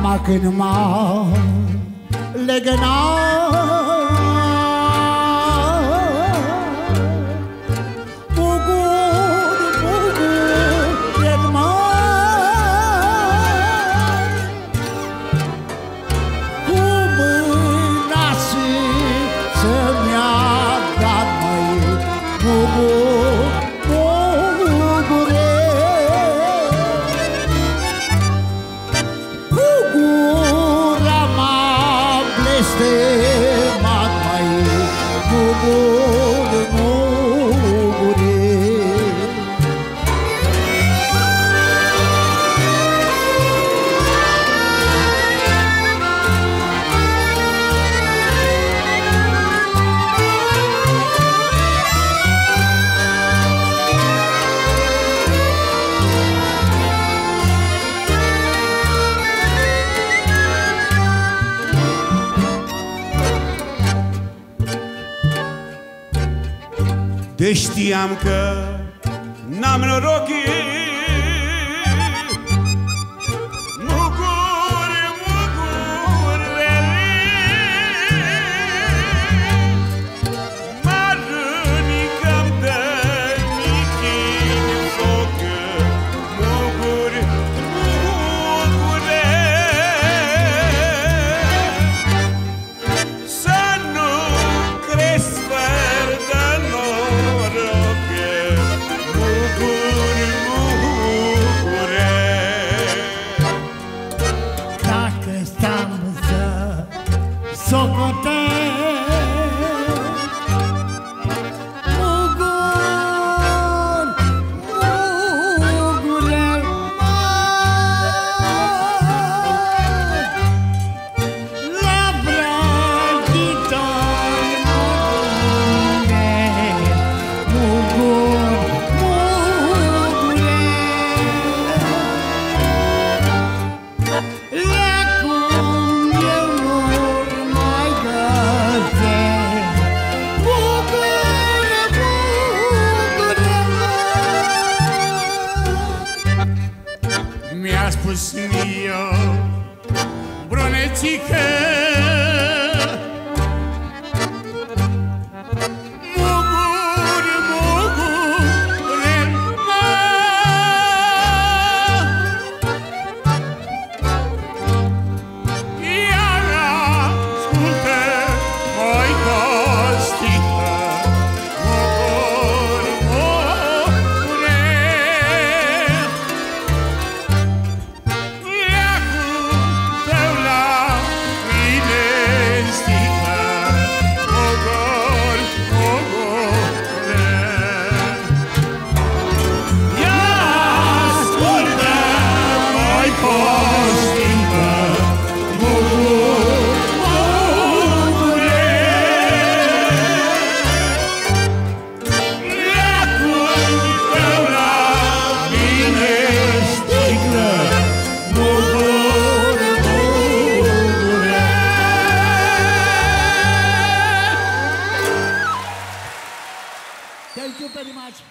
seama când m-a legănat De știam că n-am noroc eu mio, brunecci che aqui o pé de mate.